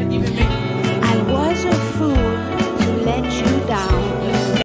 I was a fool.